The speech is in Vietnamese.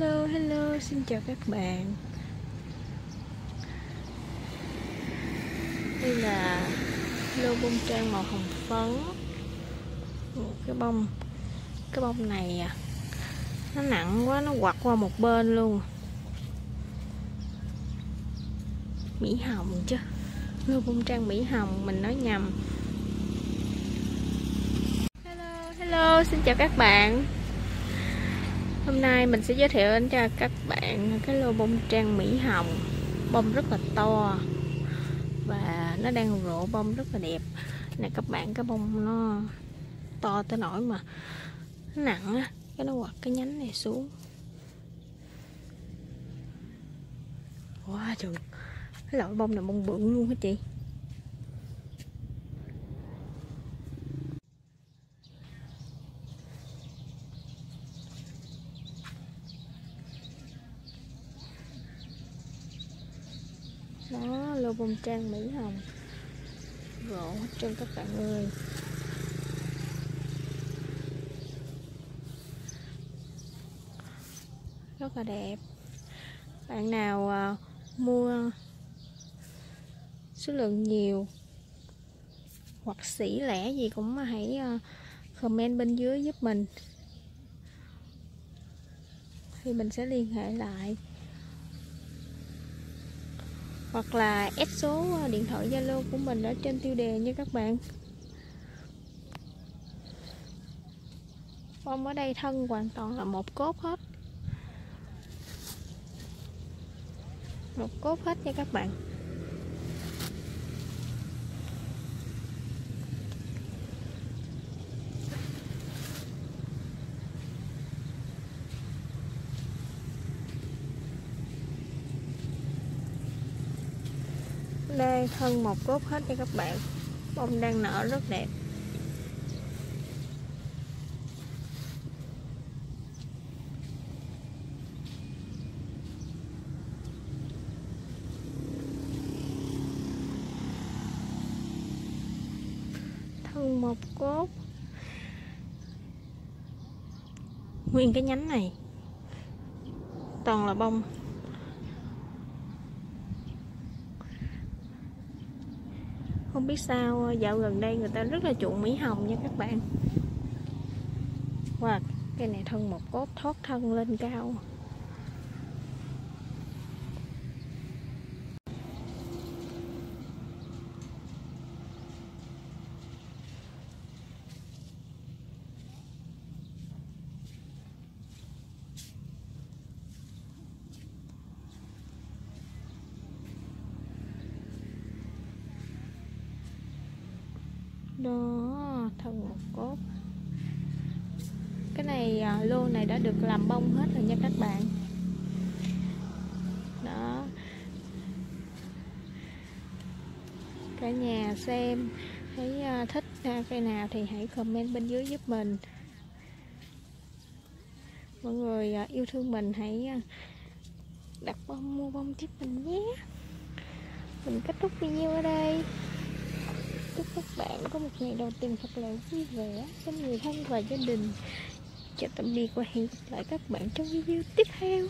Hello, hello, xin chào các bạn. Đây là lô bông trang màu hồng phấn. Một cái bông Cái bông này à Nó nặng quá, nó quặt qua một bên luôn. Mỹ hồng chứ. Lô bông trang Mỹ hồng, mình nói nhầm. Hello, hello, xin chào các bạn. Hôm nay mình sẽ giới thiệu đến cho các bạn cái lô bông trang Mỹ Hồng. Bông rất là to Và nó đang rộ bông rất là đẹp. Này các bạn, cái bông nó to tới nỗi mà Nó nặng á, Cái nó quật cái nhánh này xuống. Wow, trời. Cái loại bông này bông bự luôn hả chị? Đó lô bông trang mỹ hồng. Rộ hết trơn các bạn ơi rất là đẹp. Bạn nào à, mua số lượng nhiều hoặc sỉ lẻ gì cũng hãy à, comment bên dưới giúp mình. Thì mình sẽ liên hệ lại hoặc là ép số ờ, điện thoại Zalo của mình ở trên tiêu đề nha các bạn. Bông ở đây thân hoàn toàn là một cốt hết. Một cốt hết nha các bạn. Đây thân một cốt hết nha các bạn. Bông đang nở rất đẹp. Thân một cốt. Nguyên cái nhánh này. Toàn là bông. Không biết sao ờ, dạo gần đây người ta rất là chuộng mỹ hồng nha các bạn. Wow cây này thân một cốt thoát thân lên cao. Đó thân một cốt cái này à, lô này đã được làm bông hết rồi nha các bạn. Đó. Cả nhà xem, thấy à, thích à, cây nào thì hãy comment bên dưới giúp mình. Mọi người yêu thương mình hãy đặt bông, mua bông giúp mình nhé. Mình kết thúc video ở đây chúc các bạn có một ngày đầu tiên thật là vui vẻ bên người thân và gia đình. Chào tạm biệt và hẹn gặp lại các bạn trong video tiếp theo.